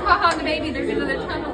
Haha, the baby. There's another tunnel.